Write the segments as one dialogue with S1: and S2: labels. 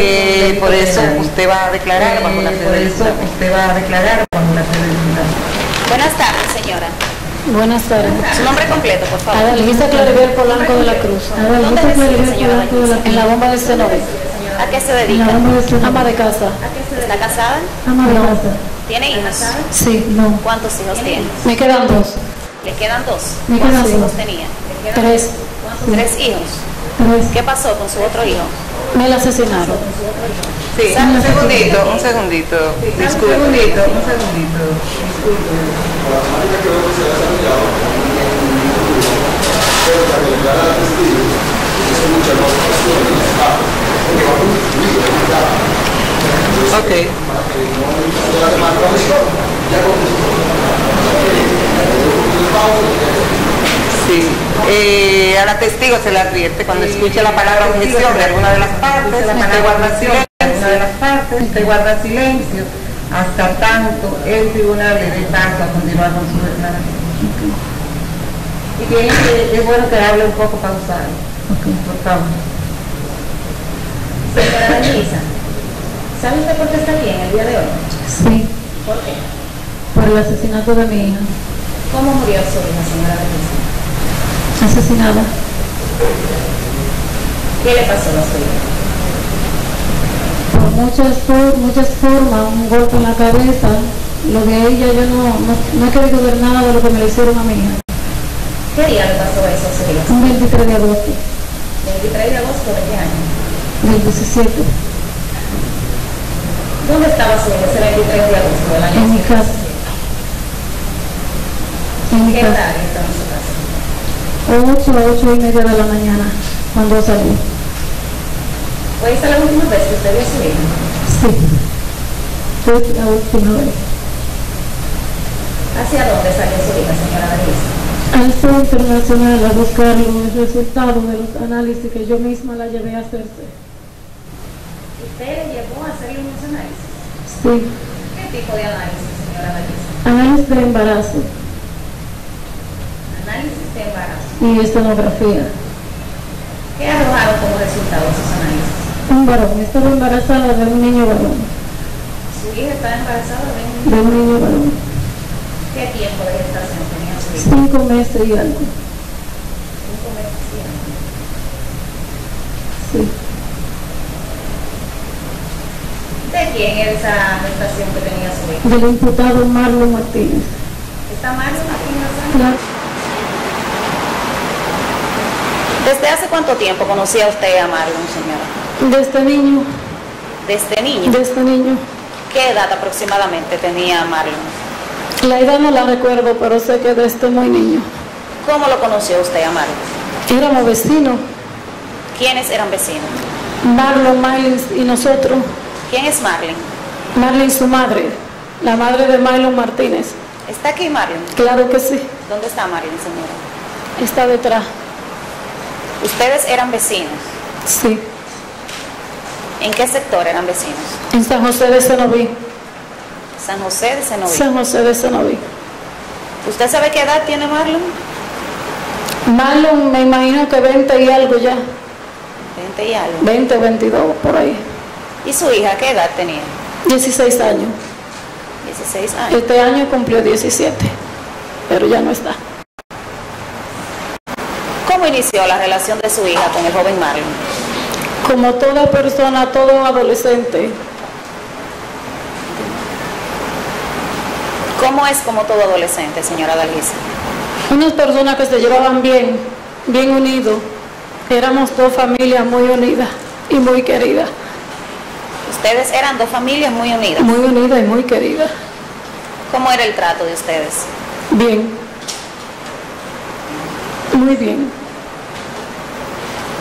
S1: Eh, por eso usted va a declarar bajo la
S2: Por eso usted va a declarar bajo la fidelidad.
S3: Buenas tardes, señora.
S4: Buenas tardes.
S3: Su nombre completo, por favor.
S4: Adalgisa Claribel Polanco de la Cruz.
S3: ¿Dónde
S4: Adalgisa
S3: reside,
S4: Claribel
S3: señora
S4: Polanco de la Cruz. En la bomba de Cenoví.
S3: ¿A qué se
S4: En la
S3: dedica?
S4: bomba de Cenoví. Ama de casa.
S3: ¿Está casada?
S4: Ama de casa.
S3: ¿Tiene hijos?
S4: Sí, no.
S3: ¿Cuántos hijos tiene?
S4: Me quedan dos.
S3: Le quedan dos.
S4: Me quedan
S3: ¿Cuántos
S4: dos.
S3: hijos tenía?
S4: Tres.
S3: Tres hijos.
S4: Tres.
S3: ¿Qué pasó con su otro hijo?
S4: Me la asesinaron.
S1: Sí, un segundito, un segundito.
S2: Un segundito, un segundito.
S1: Ok. Sí. Eh, a la testigo se le advierte cuando escuche la palabra objeción de alguna de las partes,
S2: la
S1: usted guarda silencio.
S2: una de las partes, usted guarda silencio hasta tanto el tribunal le dé paso a continuar con su declaración. Y bien, eh, es bueno que hable un poco pausado. Por favor.
S3: Señora Danisa, ¿sabe usted por qué está aquí en el día de hoy?
S4: Sí.
S3: ¿Por qué?
S4: Por el asesinato de mi hija.
S3: ¿Cómo murió su hija, señora Danisa?
S4: Asesinada.
S3: ¿Qué le pasó a su hija?
S4: Por muchas, muchas formas, un golpe en la cabeza. Lo de ella, yo no, no, no he querido ver nada de lo que me le hicieron a mi hija.
S3: ¿Qué día le pasó eso a su hija?
S4: Un 23 de agosto
S3: 23 de agosto de qué año?
S4: del 17.
S3: ¿Dónde estaba su hija ese 23 de agosto del año?
S4: En mi casa. En mi
S3: ¿Qué
S4: casa.
S3: horario estaba en su casa?
S4: 8 a 8 y media de la mañana, cuando salí.
S3: ¿Fue esa la última vez que usted vio a su hija?
S4: Sí. Fue la última vez.
S3: ¿Hacia dónde salió su hija, señora Danisa?
S4: Al Centro Internacional a buscar los resultados de los análisis que yo misma la llevé a hacerse.
S3: ¿Usted le llevó a hacerle unos análisis?
S4: Sí.
S3: ¿Qué tipo de análisis, señora Danisa?
S4: Análisis de embarazo
S3: Análisis de embarazo.
S4: y estonografía.
S3: ¿Qué arrojaron como resultado esos análisis?
S4: Un varón. Estaba embarazada de un niño varón.
S3: Su hija estaba embarazada de un
S4: De un niño varón.
S3: ¿Qué tiempo de gestación tenía su hija?
S4: Cinco meses y algo.
S3: Cinco meses. y algo.
S4: Sí.
S3: ¿De quién es esa gestación que tenía su hija?
S4: Del imputado Marlon Martínez.
S3: ¿Está Mario Martínez?
S4: Claro.
S3: ¿Desde hace cuánto tiempo conocía usted a Marlon, señora?
S4: De este niño.
S3: Desde niño.
S4: De este niño.
S3: ¿Qué edad aproximadamente tenía Marlon?
S4: La edad no la recuerdo, pero sé que desde muy niño.
S3: ¿Cómo lo conoció usted a Marlon?
S4: Éramos vecinos.
S3: ¿Quiénes eran vecinos?
S4: Marlon, Marlon y nosotros.
S3: ¿Quién es Marlon?
S4: Marlon, su madre. La madre de Marlon Martínez.
S3: ¿Está aquí Marlon?
S4: Claro que sí.
S3: ¿Dónde está Marlon, señora?
S4: Está detrás.
S3: Ustedes eran vecinos.
S4: Sí.
S3: ¿En qué sector eran vecinos?
S4: En San José de Senoví.
S3: San José de Senoví.
S4: San José de Senoví.
S3: ¿Usted sabe qué edad tiene Marlon?
S4: Marlon, me imagino que 20 y algo ya.
S3: 20 y algo.
S4: 20, 22, por ahí.
S3: ¿Y su hija qué edad tenía?
S4: 16 años.
S3: 16 años.
S4: Este año cumplió 17. Pero ya no está.
S3: ¿Cómo inició la relación de su hija con el joven Marlon?
S4: Como toda persona, todo adolescente,
S3: ¿Cómo es como todo adolescente, señora Dalgisa?
S4: unas personas que se llevaban bien, bien unidos. Éramos dos familias muy unidas y muy queridas.
S3: Ustedes eran dos familias muy unidas.
S4: Muy unidas y muy queridas.
S3: ¿Cómo era el trato de ustedes?
S4: Bien. Muy bien.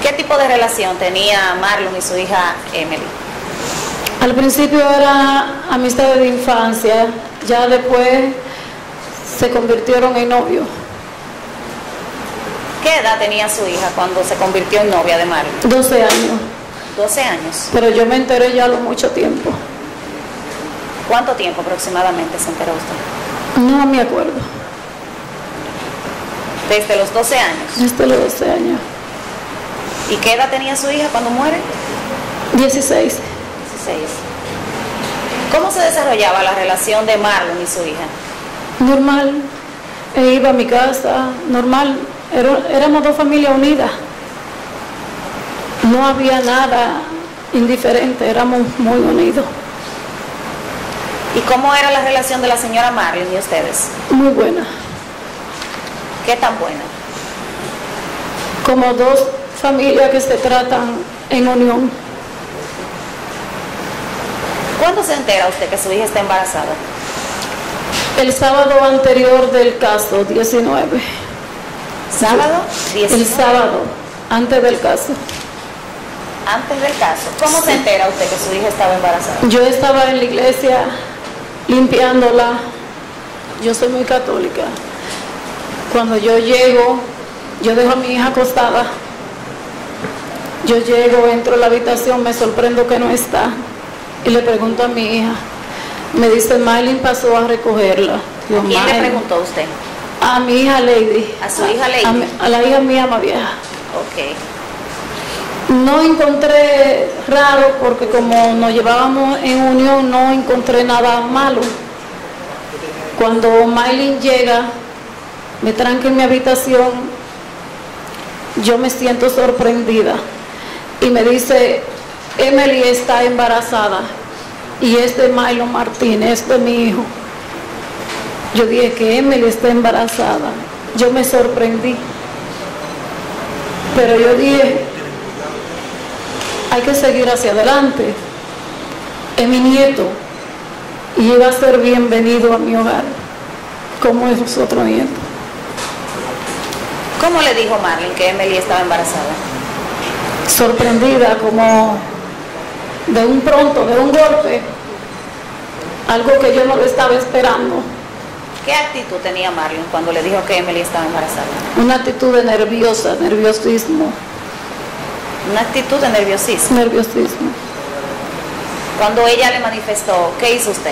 S3: ¿Qué tipo de relación tenía Marlon y su hija Emily?
S4: Al principio era amistad de infancia, ya después se convirtieron en novios.
S3: ¿Qué edad tenía su hija cuando se convirtió en novia de Marlon?
S4: 12 años.
S3: 12 años.
S4: Pero yo me enteré ya lo mucho tiempo.
S3: ¿Cuánto tiempo aproximadamente se enteró usted?
S4: No me acuerdo.
S3: Desde los 12 años.
S4: Desde los 12 años.
S3: ¿Y qué edad tenía su hija cuando muere?
S4: 16.
S3: 16. ¿Cómo se desarrollaba la relación de Marlon y su hija?
S4: Normal. E iba a mi casa, normal. Era- éramos dos familias unidas. No había nada indiferente, éramos muy unidos.
S3: ¿Y cómo era la relación de la señora Marlon y ustedes?
S4: Muy buena.
S3: ¿Qué tan buena?
S4: Como dos familias que se tratan en unión.
S3: ¿Cuándo se entera usted que su hija está embarazada?
S4: El sábado anterior del caso, 19.
S3: ¿Sábado? 19.
S4: El sábado, antes del caso.
S3: Antes del caso. ¿Cómo se entera usted que su hija estaba embarazada?
S4: Yo estaba en la iglesia limpiándola. Yo soy muy católica. Cuando yo llego, yo dejo a mi hija acostada. Yo llego, entro a la habitación, me sorprendo que no está. Y le pregunto a mi hija. Me dice, Marlene pasó a recogerla. Digo,
S3: ¿Quién le preguntó usted?
S4: A mi hija Lady.
S3: ¿A su hija Lady?
S4: A, mi- a la hija mía más vieja.
S3: Ok.
S4: No encontré raro porque como nos llevábamos en unión no encontré nada malo. Cuando Maylin llega, me tranca en mi habitación, yo me siento sorprendida y me dice, Emily está embarazada y es de Milo Martínez, es de mi hijo. Yo dije que Emily está embarazada. Yo me sorprendí. Pero yo dije, hay que seguir hacia adelante. Es mi nieto y iba a ser bienvenido a mi hogar como es otro nieto.
S3: ¿Cómo le dijo Marlene que Emily estaba embarazada?
S4: Sorprendida como de un pronto, de un golpe, algo que yo no lo estaba esperando.
S3: ¿Qué actitud tenía Marlene cuando le dijo que Emily estaba embarazada?
S4: Una actitud de nerviosa, nerviosismo,
S3: Una actitud de nerviosismo.
S4: nerviosismo.
S3: Cuando ella le manifestó, ¿qué hizo usted?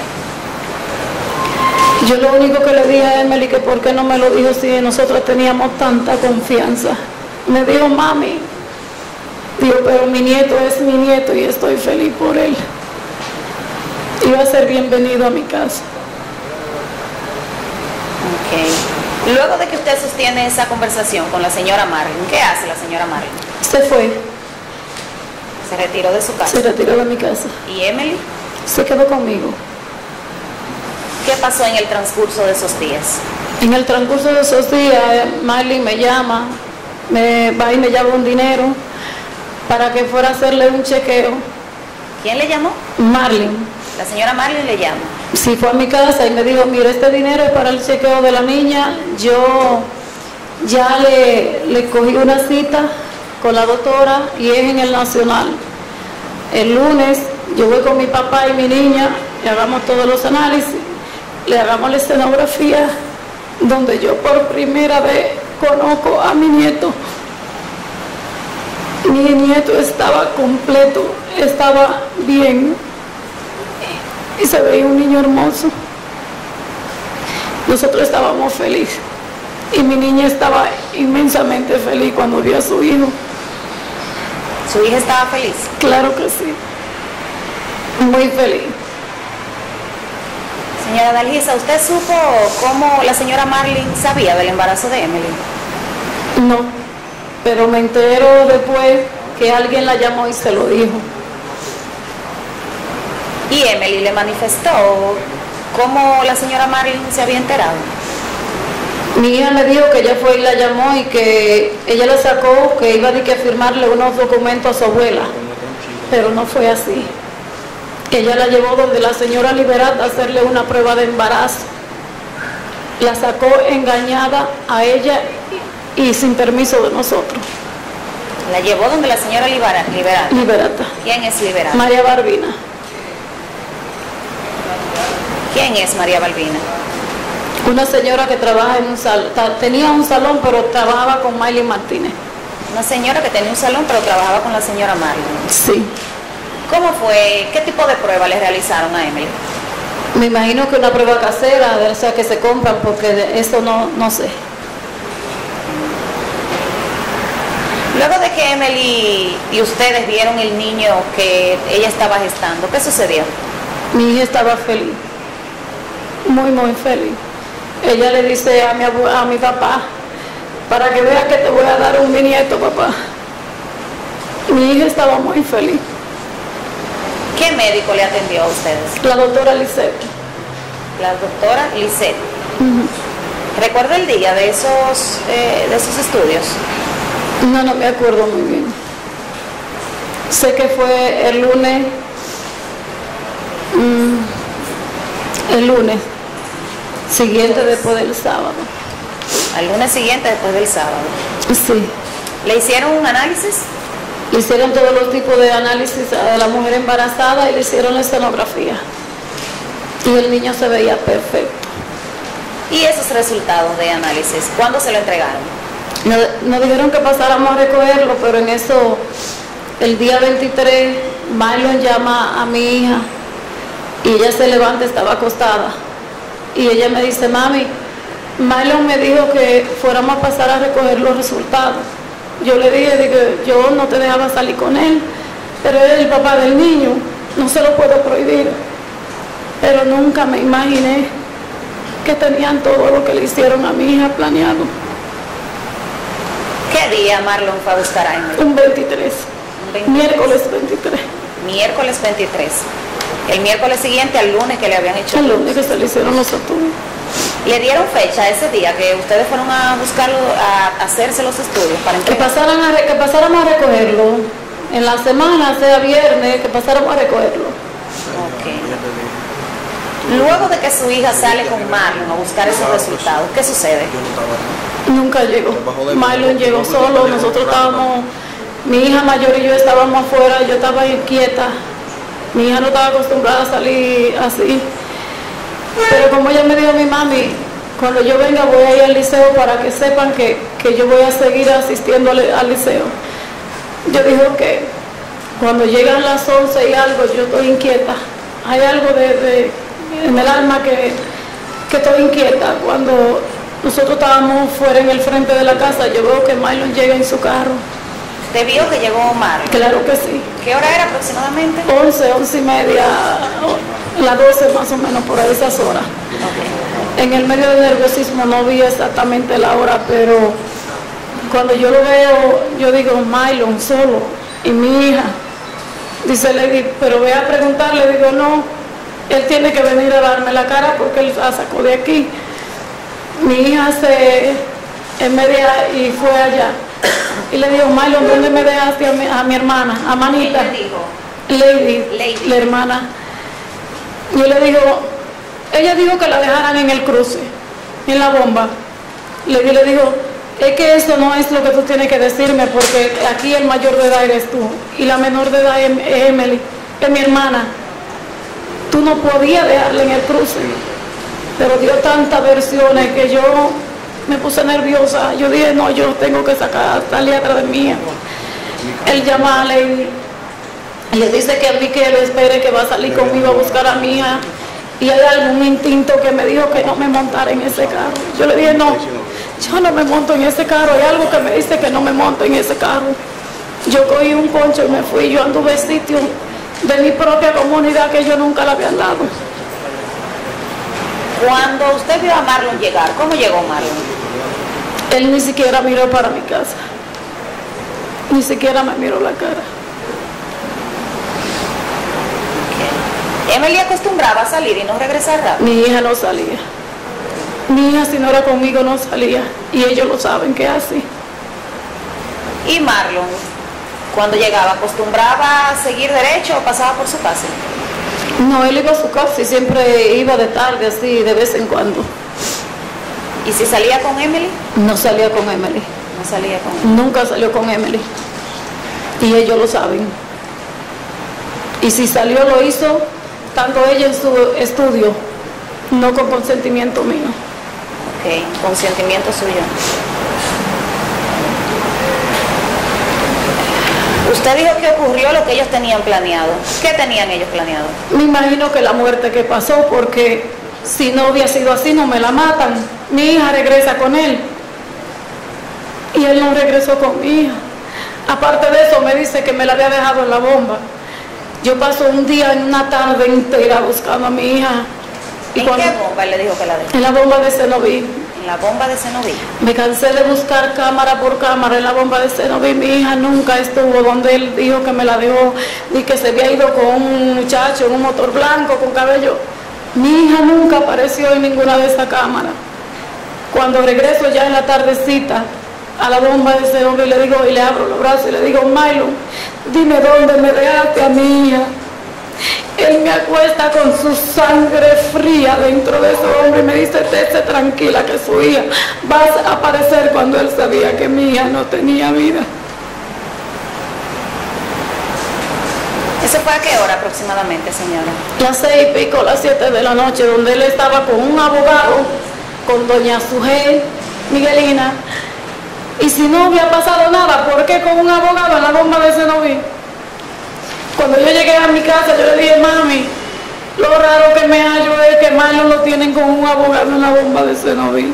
S4: Yo lo único que le dije a Emily que por qué no me lo dijo si nosotros teníamos tanta confianza. Me dijo, mami, digo, pero mi nieto es mi nieto y estoy feliz por él. Iba a ser bienvenido a mi casa.
S3: Ok. Luego de que usted sostiene esa conversación con la señora Marlene, ¿qué hace la señora Marlene?
S4: Se fue,
S3: Se retiró de su casa.
S4: se retiró de mi casa.
S3: ¿Y Emily?
S4: Se quedó conmigo.
S3: ¿Qué pasó en el transcurso de esos días?
S4: En el transcurso de esos días, Marley me llama, me va y me llama un dinero para que fuera a hacerle un chequeo.
S3: ¿Quién le llamó?
S4: Marlene.
S3: La señora Marlene le llama.
S4: Sí, fue a mi casa y me dijo, mira, este dinero es para el chequeo de la niña. Yo ya le, le cogí una cita con la doctora y es en el Nacional. El lunes yo voy con mi papá y mi niña, le hagamos todos los análisis, le hagamos la escenografía, donde yo por primera vez conozco a mi nieto. Mi nieto estaba completo, estaba bien y se veía un niño hermoso. Nosotros estábamos felices y mi niña estaba inmensamente feliz cuando vio a su hijo.
S3: Su hija estaba feliz.
S4: Claro que sí, muy feliz.
S3: Señora Dalgisa, ¿usted supo cómo la señora Marlene sabía del embarazo de Emily?
S4: No, pero me entero después que alguien la llamó y se lo dijo.
S3: Y Emily le manifestó cómo la señora Marlene se había enterado.
S4: Mi hija me dijo que ella fue y la llamó y que ella le sacó que iba a, que a firmarle unos documentos a su abuela, pero no fue así. Ella la llevó donde la señora Liberata a hacerle una prueba de embarazo. La sacó engañada a ella y, sin permiso de nosotros.
S3: La llevó donde la señora Libera, Liberata.
S4: Liberata.
S3: ¿Quién es Liberata?
S4: María Barbina.
S3: ¿Quién es María Balbina?
S4: Una señora que trabaja en un salón, tenía un salón pero trabajaba con Miley Martínez.
S3: Una señora que tenía un salón pero trabajaba con la señora Marlene.
S4: Sí.
S3: ¿Cómo fue? ¿Qué tipo de prueba le realizaron a Emily?
S4: Me imagino que una prueba casera, de esas que se compran, porque de eso no, no sé.
S3: Luego de que Emily y ustedes vieron el niño que ella estaba gestando, ¿qué sucedió?
S4: Mi hija estaba feliz, muy, muy feliz. Ella le dice a mi, a mi papá, para que vea que te voy a dar un mi nieto, papá. Mi hija estaba muy feliz.
S3: ¿Qué médico le atendió a ustedes?
S4: La doctora Lisette,
S3: La doctora Lisette. ¿Recuerda el día de esos, eh, de esos estudios?
S4: No, no me acuerdo muy bien. Sé que fue el lunes, mm, el lunes siguiente después del sábado.
S3: Al lunes siguiente después del sábado.
S4: Sí.
S3: ¿Le hicieron un análisis?
S4: Le hicieron todos los tipos de análisis a la mujer embarazada y le hicieron la escenografía. Y el niño se veía perfecto.
S3: ¿Y esos resultados de análisis? ¿Cuándo se lo entregaron?
S4: Nos, dijeron que pasáramos a recogerlo, pero en eso, el día 23, Marlon llama a mi hija y ella se levanta, estaba acostada. Y ella me dice, mami, Marlon me dijo que fuéramos a pasar a recoger los resultados. Yo le dije, digo, yo no te dejaba salir con él, pero él es el papá del niño, no se lo puedo prohibir. Pero nunca me imaginé que tenían todo lo que le hicieron a mi hija planeado.
S3: ¿Qué día Marlon fue a buscar a Emily?
S4: Un 23.
S3: Un 23.
S4: Miércoles 23.
S3: Miércoles 23. El miércoles siguiente al lunes que le habían hecho.
S4: El lunes que se le hicieron los estudios.
S3: ¿Le dieron fecha ese día que ustedes fueron a buscarlo, a hacerse los estudios para
S4: Que, pasaran a re- que pasáramos a recogerlo. En la semana, sea viernes, que pasáramos a recogerlo.
S3: Ok. Luego de que su hija sale con Marlon a buscar esos resultados, ¿qué sucede?
S4: Nunca llegó. Marlon llegó solo, nosotros estábamos, mi hija mayor y yo estábamos afuera, yo estaba inquieta. Mi hija no estaba acostumbrada a salir así. Pero como ella me dijo mi mami, cuando yo venga voy a ir al liceo para que sepan que, que yo voy a seguir asistiendo al, al liceo. Yo digo que cuando llegan las 11 y algo yo estoy inquieta. Hay algo de, de- en el alma que, que estoy inquieta. Cuando nosotros estábamos fuera en el frente de la casa, yo veo que Marlon llega en su carro.
S3: ¿Te vio que llegó Marlon?
S4: Claro que sí.
S3: ¿Qué hora era aproximadamente?
S4: 11, 11 y media, las 12 más o menos por esas horas. En el medio del nerviosismo no vi exactamente la hora, pero cuando yo lo veo, yo digo, Mylon solo y mi hija. Dice Lady, pero voy a preguntarle, digo, no, él tiene que venir a darme la cara porque él la sacó de aquí. Mi hija se en media y fue allá. Y le digo, Mylon, ¿dónde me dejaste a mi, a mi hermana, a Manita?
S3: ¿Quién le dijo?
S4: Lady,
S3: Lady.
S4: la hermana. Yo le digo, ella dijo que la dejaran en el cruce, en la bomba. Lady le dijo, es que eso no es lo que tú tienes que decirme porque aquí el mayor de edad eres tú y la menor de edad es es Emily, es mi hermana. Tú no podías dejarla en el cruce. Pero dio tantas versiones que yo me puse nerviosa. Yo dije, no, yo tengo que sacar, salir atrás de mí. Él llama a Lady le dice que a mí que lo espere que va a salir conmigo a buscar a hija y hay algún instinto que me dijo que no me montara en ese carro. Yo le dije, no, yo no me monto en ese carro, hay algo que me dice que no me monto en ese carro. Yo cogí un poncho y me fui, yo anduve sitio de mi propia comunidad que yo nunca la habían dado.
S3: Cuando usted vio a Marlon llegar, ¿cómo llegó Marlon?
S4: Él ni siquiera miró para mi casa, ni siquiera me miró la cara.
S3: Emily acostumbraba a salir y no regresar rápido.
S4: Mi hija no salía. Mi hija si no era conmigo no salía y ellos lo saben que es así.
S3: Y Marlon, cuando llegaba, acostumbraba a seguir derecho o pasaba por su casa.
S4: No, él iba a su casa y siempre iba de tarde, así, de vez en cuando.
S3: Y si salía con Emily,
S4: No salía con Emily.
S3: no salía con él.
S4: Nunca salió con Emily. Y ellos lo saben. Y si salió, lo hizo tanto ella en su estudio, no con consentimiento mío.
S3: Ok, consentimiento suyo. Usted dijo que ocurrió lo que ellos tenían planeado. ¿Qué tenían ellos planeado?
S4: Me imagino que la muerte que pasó, porque si no hubiera sido así, no me la matan. Mi hija regresa con él. Y él no regresó con mi hija. Aparte de eso, me dice que me la había dejado en la bomba. Yo paso un día en una tarde entera buscando a mi hija.
S3: ¿En qué bomba él le dijo que la dejó?
S4: En la bomba de Cenoví.
S3: La bomba de Cenoví.
S4: Me cansé de buscar cámara por cámara en la bomba de Cenoví. Mi hija nunca estuvo donde él dijo que me la dejó, ni que se había ido con un muchacho en un motor blanco con cabello. Mi hija nunca apareció en ninguna de esas cámaras. Cuando regreso ya en la tardecita a la bomba de y le digo, y le abro los brazos y le digo, Milo, dime dónde me dejaste a mi hija. Él me acuesta con su sangre fría dentro de ese hombre y me dice, esté tranquila que su hija va a aparecer cuando él sabía que mi hija no tenía vida.
S3: ¿Eso fue a qué hora aproximadamente, señora?
S4: Las seis y pico, las siete de la noche, donde él estaba con un abogado, con doña Sujel Miguelina. Y si no hubiera pasado nada, ¿por qué con un abogado en la bomba de Cenoví? Cuando yo llegué a mi casa, yo le dije, mami, lo raro que me hallo es que Tienen con un abogado en la bomba de Cenoví.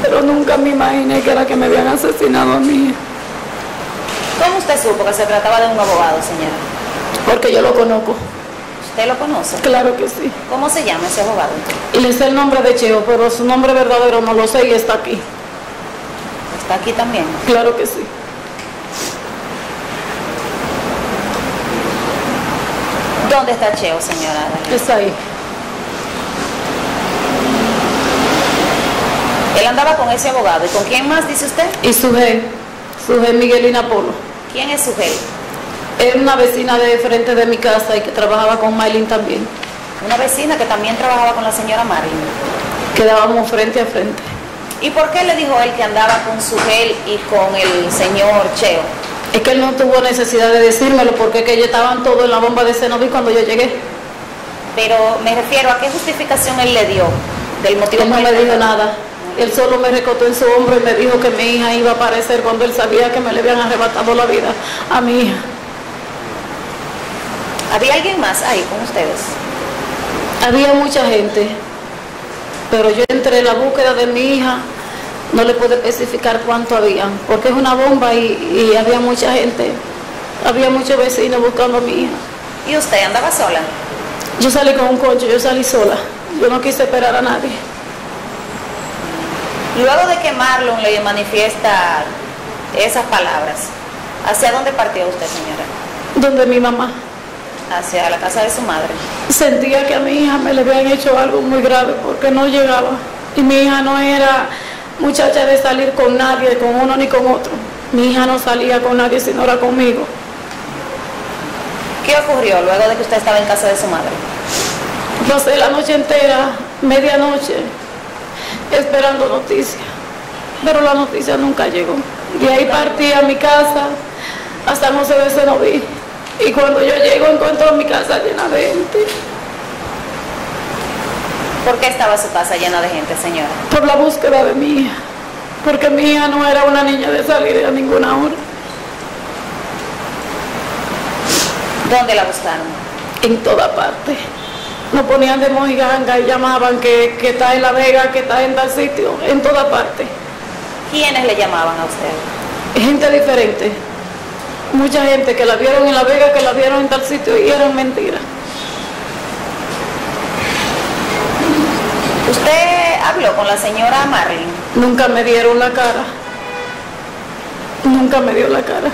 S4: Pero nunca me imaginé que era que me habían asesinado a mí.
S3: ¿Cómo usted supo que se trataba de un abogado, señora?
S4: Porque yo lo conozco.
S3: ¿Usted lo conoce?
S4: Claro que sí.
S3: ¿Cómo se llama ese abogado?
S4: Y le sé el nombre de Cheo, pero su nombre verdadero no lo sé y está aquí.
S3: ¿Está aquí también?
S4: Claro que sí.
S3: ¿Dónde está Cheo, señora?
S4: Está ahí.
S3: Él andaba con ese abogado. ¿Y con quién más dice usted?
S4: Y su G, su G Miguelina Polo.
S3: ¿Quién es su jefe?
S4: Es una vecina de frente de mi casa y que trabajaba con Maylin también.
S3: Una vecina que también trabajaba con la señora Marilyn.
S4: Quedábamos frente a frente.
S3: ¿Y por qué le dijo él que andaba con su gel y con el señor Cheo?
S4: Es que él no tuvo necesidad de decírmelo porque que ellos estaban todos en la bomba de Cenoví cuando yo llegué.
S3: Pero me refiero a qué justificación él le dio del motivo
S4: Él no me dijo nada. Él solo me recostó en su hombro y me dijo que mi hija iba a aparecer cuando él sabía que me le habían arrebatado la vida a mi hija.
S3: ¿Había alguien más ahí con ustedes?
S4: Había mucha gente, pero yo entre la búsqueda de mi hija no le puedo especificar cuánto había, porque es una bomba y, y había mucha gente, había muchos vecinos buscando a mi hija.
S3: ¿Y usted andaba sola?
S4: Yo salí con un coche, yo salí sola, yo no quise esperar a nadie.
S3: Luego de que Marlon le manifiesta esas palabras, ¿hacia dónde partió usted, señora?
S4: Donde mi mamá
S3: Hacia la casa de su madre.
S4: sentía que a mi hija me le habían hecho algo muy grave porque no llegaba. Y mi hija no era muchacha de salir con nadie, con uno ni con otro. Mi hija no salía con nadie sino era conmigo.
S3: ¿Qué ocurrió luego de que usted estaba en casa de su madre?
S4: Pasé la noche entera, medianoche, esperando noticias. Pero la noticia nunca llegó. De ahí partí a mi casa hasta no sé de Cenoví. Y cuando yo llego encuentro mi casa llena de gente.
S3: ¿Por qué estaba su casa llena de gente, señora?
S4: Por la búsqueda de mi hija. Porque mi hija no era una niña de salir a ninguna hora.
S3: ¿Dónde la buscaron?
S4: En toda parte. Nos ponían de mojiganga y llamaban que, que está en La Vega, que está en tal sitio, en toda parte.
S3: ¿Quiénes le llamaban a usted?
S4: Gente diferente. Mucha gente que la vieron en La Vega, que la vieron en tal sitio y eran mentiras.
S3: ¿Usted habló con la señora Marilyn?
S4: Nunca me dieron la cara. Nunca me dio la cara.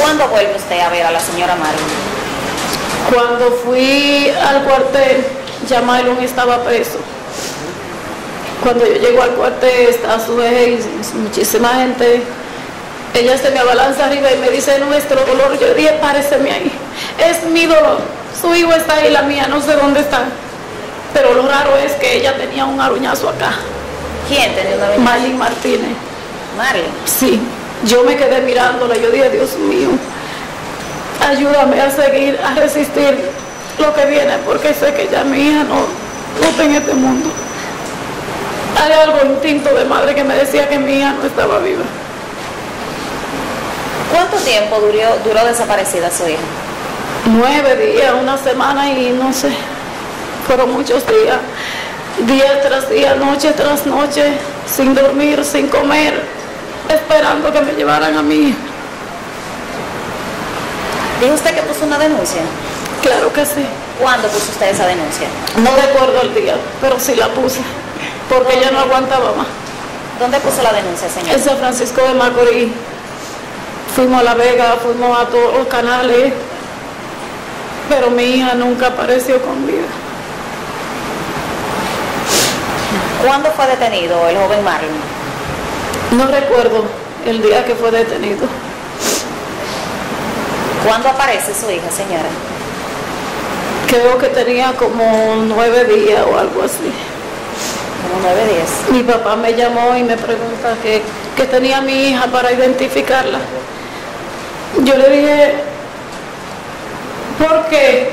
S3: ¿Cuándo vuelve usted a ver a la señora Marilyn?
S4: Cuando fui al cuartel, ya Marlon estaba preso. Cuando yo llego al cuartel, está su eje y muchísima gente. Ella se me abalanza arriba y me dice nuestro dolor. Yo dije, páreseme ahí. Es mi dolor. Su hijo está ahí, la mía, no sé dónde está. Pero lo raro es que ella tenía un aruñazo acá.
S3: ¿Quién tenía una
S4: Marlene Martínez.
S3: Marilyn.
S4: Sí, yo me quedé mirándola, yo dije, Dios mío, ayúdame a seguir, a resistir lo que viene, porque sé que ya mi hija no, no está en este mundo. Hay algo instinto de madre que me decía que mi hija no estaba viva.
S3: ¿Cuánto tiempo duró, duró desaparecida su hija?
S4: Nueve días, una semana y no sé, fueron muchos días, día tras día, noche tras noche, sin dormir, sin comer. esperando que me llevaran a mí.
S3: Dijo usted que puso una denuncia.
S4: Claro que sí.
S3: ¿Cuándo puso usted esa denuncia?
S4: No recuerdo el día, pero sí la puse, porque ya no aguantaba más.
S3: ¿Dónde puso la denuncia, señora?
S4: En San Francisco de Macorís. Fuimos a La Vega, fuimos a todos los canales, pero mi hija nunca apareció con vida.
S3: ¿Cuándo fue detenido el joven Marlon?
S4: No recuerdo el día que fue detenido.
S3: ¿Cuándo aparece su hija, señora?
S4: Creo que tenía como nueve días o algo así.
S3: Como nueve días.
S4: Mi papá me llamó y me pregunta que, que tenía mi hija para identificarla. Yo le dije, ¿por qué?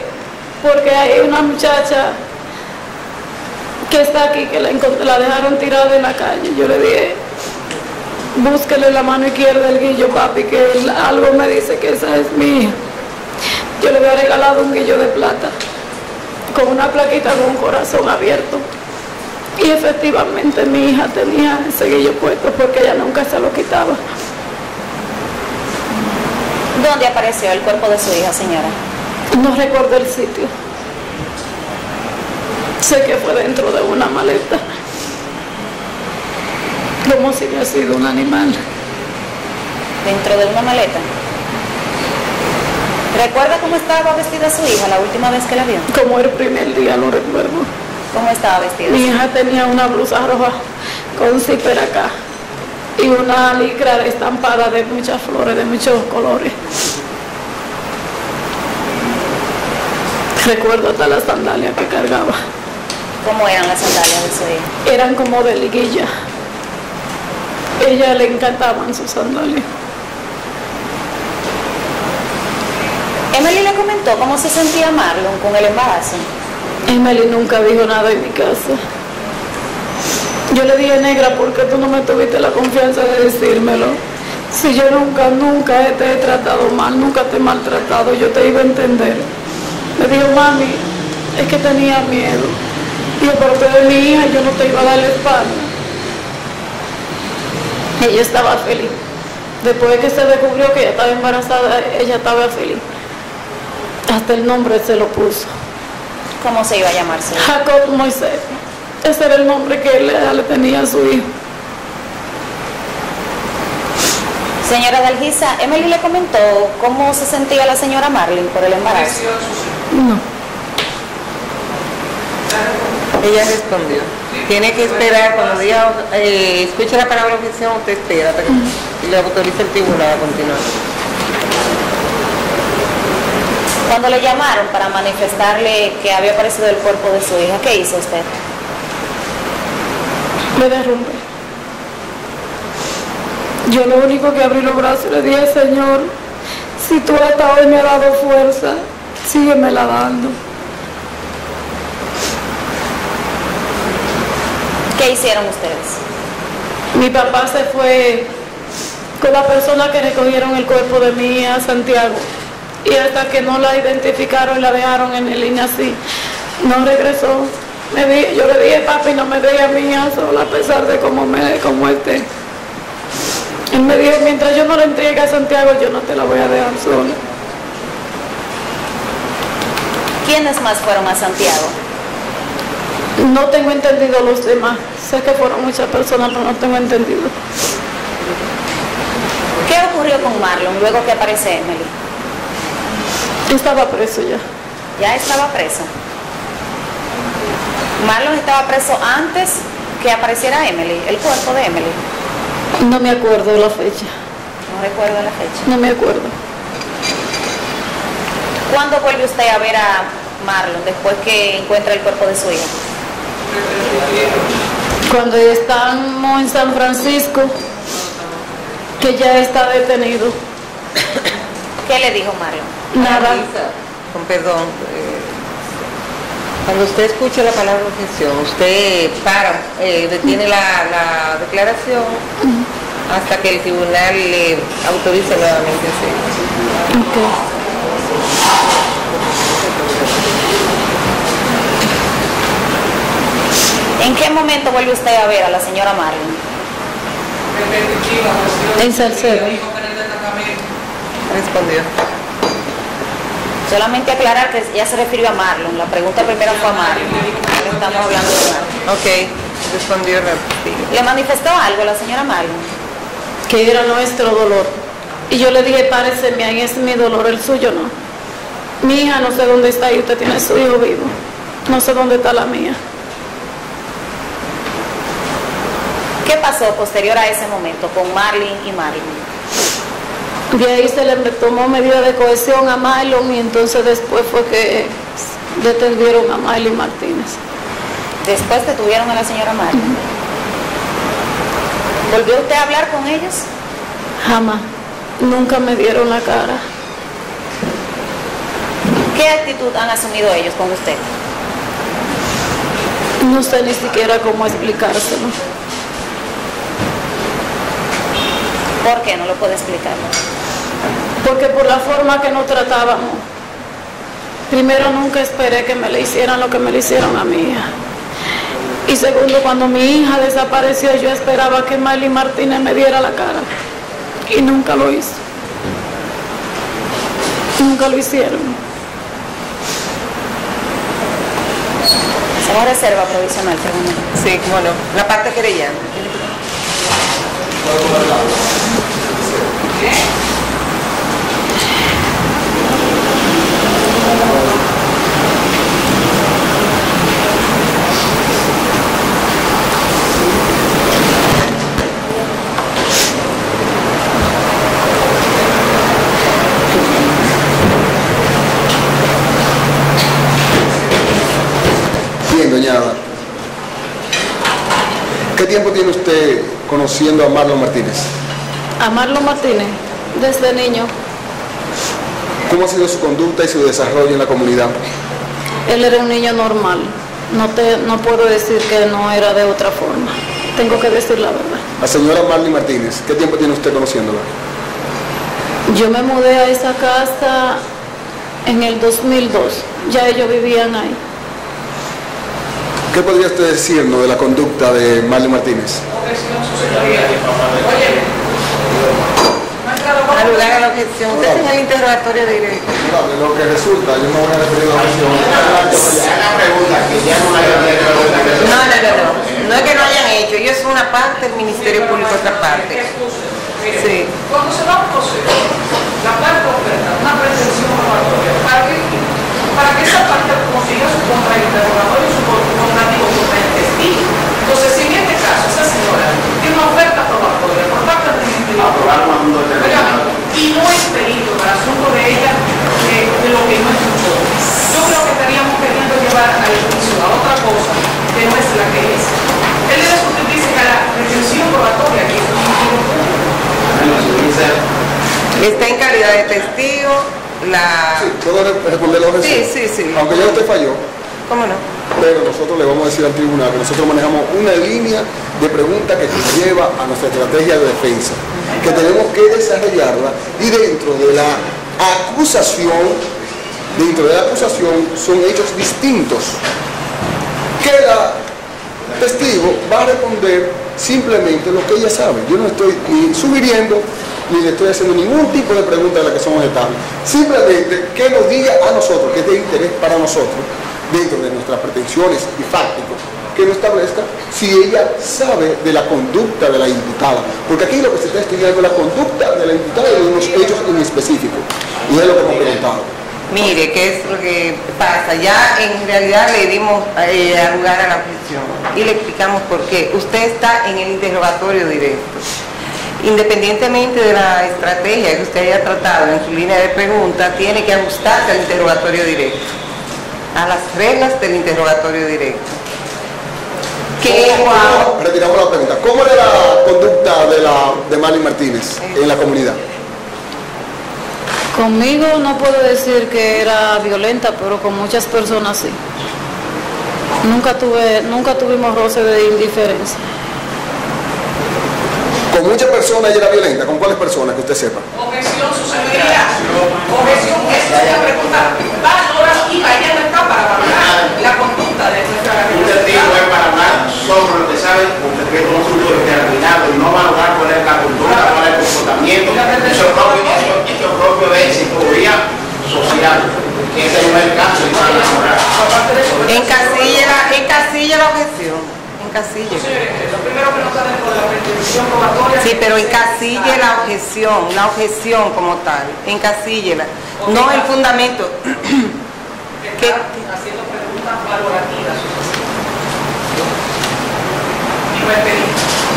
S4: Porque hay una muchacha que está aquí, que la, la dejaron tirada en la calle. Yo le dije, búsquele la mano izquierda del guillo, papi, que él- algo me dice que esa es mi hija. Yo le había regalado un guillo de plata con una plaquita con un corazón abierto. Y efectivamente mi hija tenía ese guillo puesto porque ella nunca se lo quitaba.
S3: ¿Dónde apareció el cuerpo de su hija, señora?
S4: No recuerdo el sitio. Sé que fue dentro de una maleta. Como si hubiera sido un animal.
S3: Dentro de una maleta. ¿Recuerda cómo estaba vestida su hija la última vez que la vio?
S4: Como el primer día lo recuerdo.
S3: ¿Cómo estaba vestida?
S4: Mi hija tenía una blusa roja con zipper acá y una licra estampada de muchas flores, de muchos colores. Recuerdo hasta las sandalias que cargaba.
S3: ¿Cómo eran las sandalias de su hija?
S4: Eran como de liguilla. Ella le encantaban sus sandalias.
S3: Emily le comentó cómo se sentía Marlon con el embarazo.
S4: Emily nunca dijo nada en mi casa. Yo le dije, negra, ¿por qué tú no me tuviste la confianza de decírmelo? Si yo nunca, nunca te he tratado mal, nunca te he maltratado, yo te iba a entender. Me dijo, mami, es que tenía miedo. Digo, pero tú eres mi hija, yo no te iba a dar la espalda. Ella estaba feliz. Después de que se descubrió que ella estaba embarazada, ella estaba feliz. Hasta el nombre se lo puso.
S3: ¿Cómo se iba a llamar su hija?
S4: Jacob Moisés. Ese era el nombre que él le, tenía a su hijo.
S3: Señora Dalgisa, Emily le comentó cómo se sentía la señora Marlon por el embarazo.
S4: No.
S1: Ella respondió. Tiene que esperar, cuando diga, eh, escuche la palabra objeción, usted espera hasta que y le autorice el tribunal a continuar.
S3: Cuando le llamaron para manifestarle que había aparecido el cuerpo de su hija, ¿qué hizo usted?
S4: Me derrumbé. Yo lo único que abrí los brazos y le dije, Señor, si tú hasta hoy me has dado fuerza, síguemela dando.
S3: ¿Qué hicieron ustedes?
S4: Mi papá se fue con la persona que recogieron el cuerpo de hija a Santiago. Y hasta que no la identificaron y la dejaron en el así, no regresó. Me di- yo le dije, papi, no me deje a mi hija sola a pesar de cómo, me, cómo esté. Él me dijo, mientras yo no la entregue a Santiago, yo no te la voy a dejar sola.
S3: ¿Quiénes más fueron a Santiago?
S4: No tengo entendido los demás. Sé que fueron muchas personas, pero no tengo entendido.
S3: ¿Qué ocurrió con Marlon luego que aparece Emily?
S4: Estaba preso ya.
S3: Ya estaba preso. Marlon estaba preso antes que apareciera Emily, el cuerpo de Emily.
S4: No me acuerdo la fecha.
S3: No recuerdo la fecha.
S4: No me acuerdo.
S3: ¿Cuándo vuelve usted a ver a Marlon después que encuentra el cuerpo de su hija?
S4: Cuando estamos en San Francisco, que ya está detenido.
S3: ¿Qué le dijo Marlon?
S4: Nada.
S1: Con perdón. eh, cuando usted escucha la palabra objeción, usted para, eh, detiene la, la declaración hasta que el tribunal le autorice nuevamente a hacerlo.
S4: Ok.
S3: ¿En qué momento vuelve usted a ver a la señora Marlon?
S4: En Salcedo.
S1: Respondió.
S3: Solamente aclarar que ya se refirió a Marlon. La pregunta primero fue a Marlon. Ahora estamos hablando de Marlon.
S1: Ok, respondió testigo.
S3: ¿Le manifestó algo la señora Marlon?
S4: que era nuestro dolor. Y yo le dije, páreseme ahí, es mi dolor, el suyo no. Mi hija no sé dónde está y usted tiene su hijo vivo. No sé dónde está la mía.
S3: ¿Qué pasó posterior a ese momento con Marlon y Marlon?
S4: De ahí se le tomó medida de cohesión a Marlon y entonces después fue que detendieron a Marlon Martínez.
S3: Después detuvieron a la señora Marlon. ¿Volvió usted a hablar con ellos?
S4: Jamás. Nunca me dieron la cara.
S3: ¿Qué actitud han asumido ellos con usted?
S4: No sé ni siquiera cómo explicárselo.
S3: ¿Por qué? No lo puede explicar.
S4: Porque por la forma que nos tratábamos, primero nunca esperé que me le hicieran lo que me le hicieron a mi hija. Y segundo, cuando mi hija desapareció, yo esperaba que Miley Martínez me diera la cara. Y nunca lo hizo. Nunca lo hicieron.
S3: Se va a reserva provisional.
S1: Sí, bueno, la parte querellante.
S5: ¿Qué tiempo tiene usted conociendo a Marlon Martínez?
S4: A Marlon Martínez, desde niño,
S5: ¿Cómo ha sido su conducta y su desarrollo en la comunidad?
S4: él era un niño normal. No, te, no puedo decir que no era de otra forma. Tengo que decir la verdad.
S5: La señora Marlon Martínez, ¿qué tiempo tiene usted conociéndola?
S4: Yo me mudé a esa casa en el 2002. Ya ellos vivían ahí.
S5: ¿Qué podría usted decirnos de la conducta de Marlon Martínez?
S1: Al lugar a la objeción. Usted el interrogatorio directo.
S5: Lo que resulta, yo me voy a referir a la
S1: No, no, no, no. No es que no hayan hecho. Ellos son una parte, el Ministerio Público otra parte. Sí.
S6: Cuando se va a proceder, la parte oferta una pretensión probatoria para que, para que esa parte consiga su contrainterrogatorio y su contrativo contra el testigo. Entonces, si en este caso esa señora tiene una oferta probatoria por parte del Y no es delito para asunto de ella eh, de lo que no escuchó, yo creo que estaríamos queriendo llevar al juicio a otra cosa que no es la que es. Él debe sustituirse a la pretensión probatoria que es un.
S1: Está en calidad de testigo. La...
S5: Sí, ¿Puedo re- responder la objeción?
S1: Sí, sí, sí.
S5: Aunque ya usted falló,
S1: ¿Cómo no?
S5: Pero nosotros le vamos a decir al tribunal que nosotros manejamos una línea de preguntas que lleva a nuestra estrategia de defensa, que tenemos que desarrollarla y dentro de la acusación, dentro de la acusación son hechos distintos, que la testigo va a responder simplemente lo que ella sabe. Yo no estoy ni sugiriendo ni le estoy haciendo ningún tipo de pregunta de la que son objetable. Simplemente que nos diga a nosotros, que es de interés para nosotros, dentro de nuestras pretensiones y fácticos, que nos establezca si ella sabe de la conducta de la imputada. Porque aquí lo que se está estudiando es la conducta de la imputada y de unos hechos en específico. Y es lo que hemos preguntado.
S1: Mire, ¿qué es lo que pasa? Ya en realidad le dimos eh, lugar a la objeción y le explicamos por qué. Usted está en el interrogatorio directo. Independientemente de la estrategia que usted haya tratado en su línea de pregunta, tiene que ajustarse al interrogatorio directo, a las reglas del interrogatorio directo. Que
S5: ¿Cómo- Retiramos la pregunta. ¿Cómo era la conducta de, la, de Marlene Martínez en la comunidad?
S4: Conmigo no puedo decir que era violenta, pero con muchas personas sí. Nunca tuve, nunca tuvimos roce de indiferencia.
S5: Con muchas personas ella era violenta. ¿Con cuáles personas que usted sepa?
S6: Objeción, su señoría. Objeción, esa es la pregunta la conducta de nuestra
S7: Un testigo es para hablar sobre lo que sabe, porque que un futuro determinado y no valorar cuál es la conducta, cuál es el
S6: comportamiento,
S1: su propio, su propio social. Ese
S6: no es el caso y va a mejorar. La objeción. Casilla.
S1: Sí, pero encasille la objeción, la objeción como tal, encasíllela. No el fundamento.
S6: valorativas.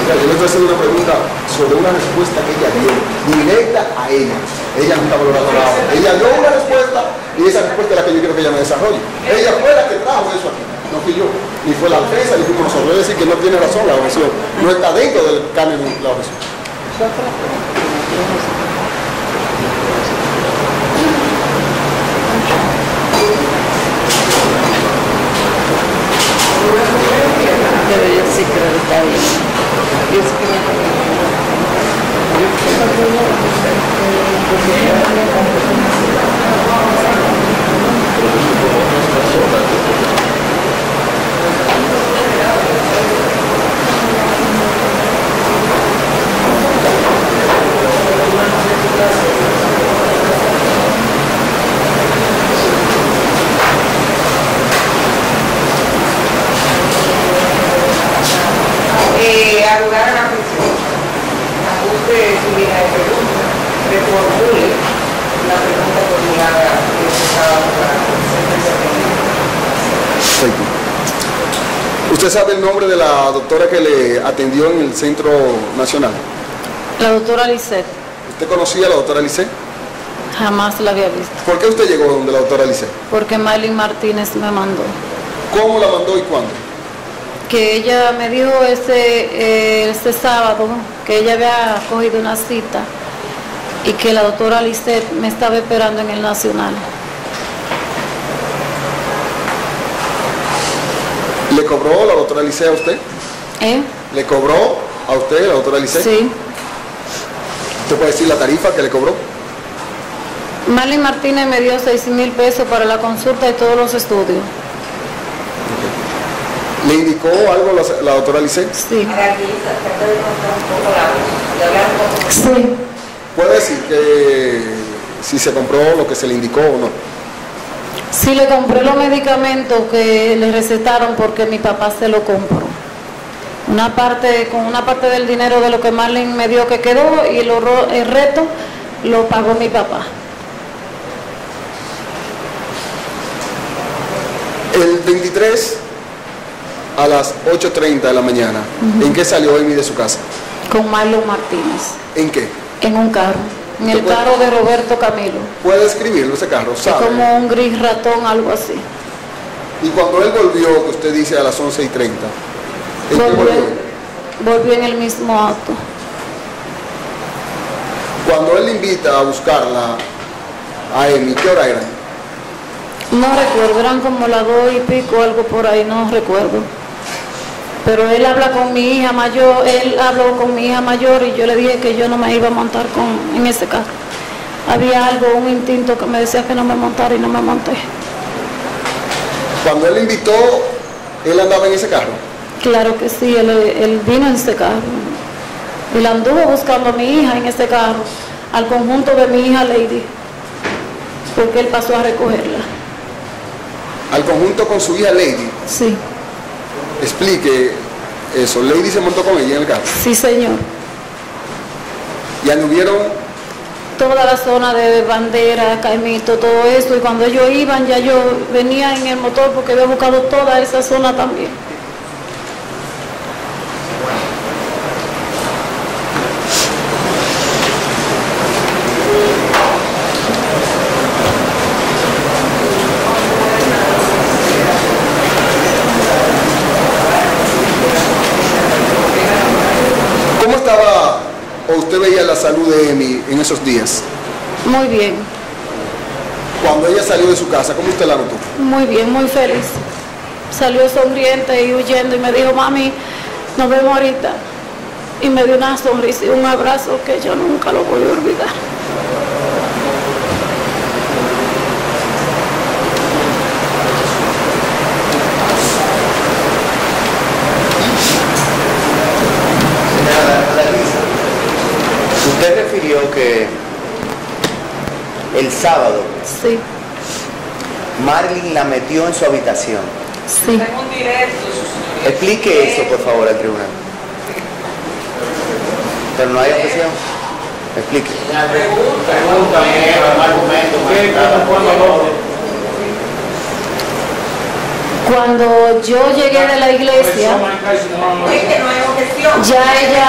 S5: Yo le estoy haciendo una pregunta sobre una respuesta que ella dio, directa a ella. Ella no está valorando nada. Ella dio una respuesta y esa respuesta es la que yo quiero que ella me desarrolle. Ella fue la que trajo eso aquí, no fui yo. Ni fue la defensa, ni fuimos nosotros. Es decir, que no tiene razón la objeción. No está dentro del canon la objeción.
S1: Creo que está bien. Yo sí que me a lugar a la prisión, ajuste su línea de preguntas, reformule la pregunta formulada que estaba por la sentencia penal.
S5: Thank you. ¿Usted sabe el nombre de la doctora que le atendió en el Centro Nacional?
S4: La doctora Lisette,
S5: ¿Usted conocía a la doctora Lice?
S4: jamás la había visto,
S5: ¿Por qué usted llegó donde la doctora Lice?
S4: porque Miley Martínez me mandó.
S5: ¿Cómo la mandó y cuándo?
S4: Que ella me dijo ese, eh, ese sábado que ella había cogido una cita y que la doctora Lisette me estaba esperando en el Nacional.
S5: ¿Le cobró la doctora Lice a usted?
S4: ¿Eh?
S5: ¿Le cobró a usted la doctora Lice?
S4: Sí.
S5: ¿Usted puede decir la tarifa que le cobró?
S4: Marlene Martínez me dio 6 mil pesos para la consulta y todos los estudios.
S5: ¿Le indicó algo la, la doctora Lice?
S4: Sí. Sí.
S5: ¿Puede decir que si se compró lo que se le indicó o no?
S4: Sí le compré los medicamentos que le recetaron porque mi papá se lo compró. Una parte, con una parte del dinero de lo que Marlene me dio que quedó y el, horro- el reto lo pagó mi papá.
S5: El 23 a las 8.30 de la mañana, ¿en qué salió Amy de su casa?
S4: Con Marlon Martínez.
S5: ¿En qué?
S4: En un carro. En el carro de Roberto Camilo.
S5: ¿Puede describirlo ese carro?
S4: Es
S5: ¿Sabe?
S4: como un gris ratón, algo así.
S5: Y cuando él volvió, que usted dice a las 11.30, ¿en qué
S4: Volvió,
S5: volvió?
S4: volvió en el mismo auto.
S5: Cuando él le invita a buscarla a Amy, ¿qué hora era?
S4: No recuerdo, eran como las dos y pico, algo por ahí, no recuerdo. Pero él habla con mi hija mayor, él habló con mi hija mayor y yo le dije que yo no me iba a montar con, en ese carro. Había algo, un instinto que me decía que no me montara y no me monté.
S5: Cuando él le invitó, él andaba en ese carro.
S4: Claro que sí, él, él vino en ese carro. Y la anduvo buscando a mi hija en ese carro, al conjunto de mi hija Lady, porque él pasó a recogerla.
S5: Al conjunto con su hija Lady.
S4: Sí,
S5: Explique eso. Lady se montó con ella en el carro.
S4: sí señor.
S5: Y anduvieron,
S4: toda la zona de bandera, Caimito, todo eso, y cuando ellos iban ya yo venía en el motor porque había buscado toda esa zona también.
S5: ¿cómo estaba o usted veía la salud de Amy en esos días?
S4: Muy bien,
S5: Cuando ella salió de su casa, ¿cómo usted la notó?
S4: muy bien, muy feliz. Salió sonriente y huyendo y me dijo, mami, nos vemos ahorita. Y me dio una sonrisa y un abrazo que yo nunca lo voy a olvidar.
S7: Que el sábado
S4: Sí,
S8: Marilyn la metió en su habitación.
S4: Sí.
S8: Explique eso, por favor, al tribunal. Pero no hay objeción. Explique.
S7: Pregunta, pregunta, un argumento, magistrada.
S4: Cuando yo llegué de la iglesia, ya ella,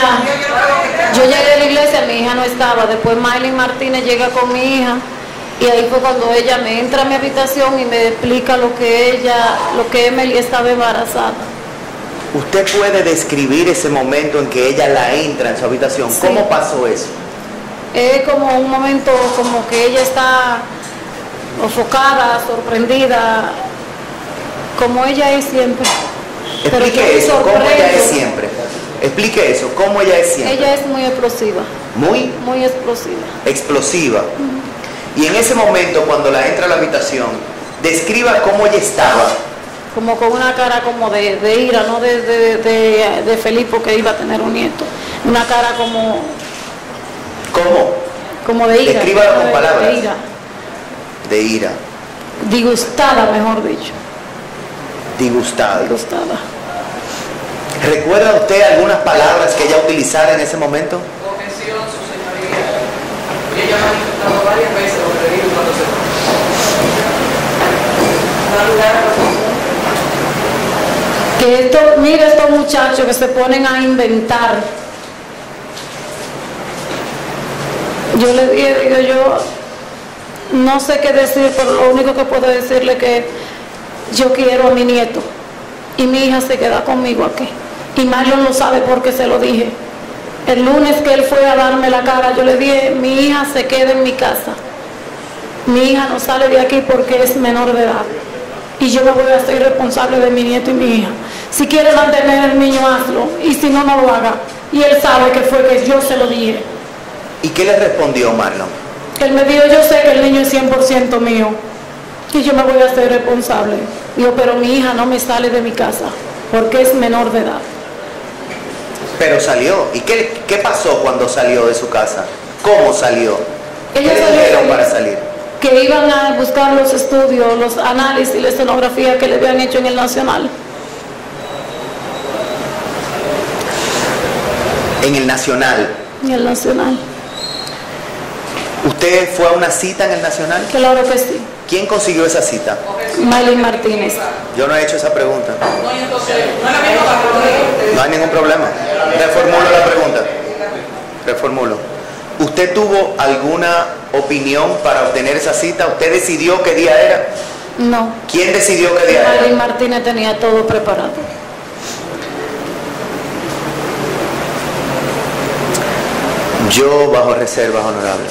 S2: Yo
S4: llegué de la iglesia, mi hija no estaba. Después Maylin Martínez llega con mi hija y ahí fue cuando ella me entra a mi habitación y me explica lo que ella, lo que Emily estaba embarazada.
S8: ¿Usted puede describir ese momento en que ella la entra en su habitación?
S4: Sí.
S8: ¿Cómo pasó eso?
S4: Es como un momento como que ella está ofocada, sorprendida, como ella es siempre.
S8: Explique eso, ¿cómo ella es siempre? Explique eso, ¿cómo ella es siempre?
S4: Ella es muy explosiva,
S8: Muy
S4: muy explosiva.
S8: explosiva. Y en ese momento, cuando la entra a la habitación, describa cómo ella estaba.
S4: como con una cara como de, de ira, no de, de, de, de Felipe que iba a tener un nieto, una cara como,
S8: ¿Cómo?
S4: como de ira,
S8: Descríbalo con palabras.
S4: de ira,
S8: De ira,
S4: disgustada mejor dicho,
S8: disgustada.
S4: disgustada.
S8: ¿Recuerda usted algunas palabras que ella utilizara en ese momento?
S6: Objeción, su señoría. Y ella ha manifestado varias veces lo que cuando se
S4: esto, mira estos muchachos que se ponen a inventar. Yo le dije, digo yo, no sé qué decir, pero lo único que puedo decirle es que yo quiero a mi nieto y mi hija se queda conmigo aquí. Y Marlon lo sabe porque se lo dije. El lunes que él fue a darme la cara, yo le dije, mi hija se queda en mi casa. Mi hija no sale de aquí porque es menor de edad. Y yo me voy a hacer responsable de mi nieto y mi hija. Si quiere mantener el niño, hazlo. Y si no, no lo haga. Y él sabe que fue que yo se lo dije.
S8: ¿Y qué le respondió Marlon?
S4: Él me dijo, yo sé que el niño es 100% mío. Y yo me voy a hacer responsable. Digo, pero mi hija no me sale de mi casa. Porque es menor de edad.
S8: Pero salió. ¿Y qué, qué pasó cuando salió de su casa? ¿Cómo salió? ¿Qué
S4: Ella
S8: le
S4: salió
S8: dijeron para salir?
S4: Que iban a buscar los estudios, los análisis, la escenografía que le habían hecho en el Nacional.
S8: En el Nacional.
S4: En el Nacional.
S8: ¿Usted fue a una cita en el Nacional?
S4: Claro que sí.
S8: ¿Quién consiguió esa cita?
S4: Maylin Martínez.
S8: Yo no he hecho esa pregunta.
S6: No,
S8: hay ningún problema. Reformulo la pregunta. Reformulo. ¿Usted tuvo alguna opinión para obtener esa cita? ¿Usted decidió qué día era?
S4: No.
S8: ¿Quién decidió qué día era?
S4: Maylin Martínez tenía todo preparado.
S8: Yo bajo reservas, honorable.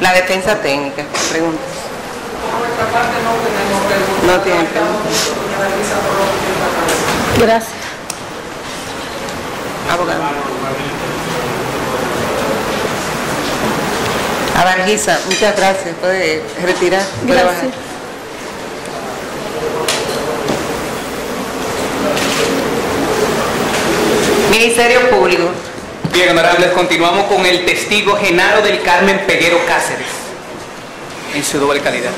S1: La defensa técnica, preguntas.
S6: No tenemos preguntas.
S4: Gracias.
S1: Abogado. Abargiza, muchas gracias. Puede retirar. puede bajar.
S4: Gracias.
S1: Ministerio Público.
S9: Bien, honorables, continuamos con el testigo Genaro del Carmen Peguero Cáceres, en su doble calidad.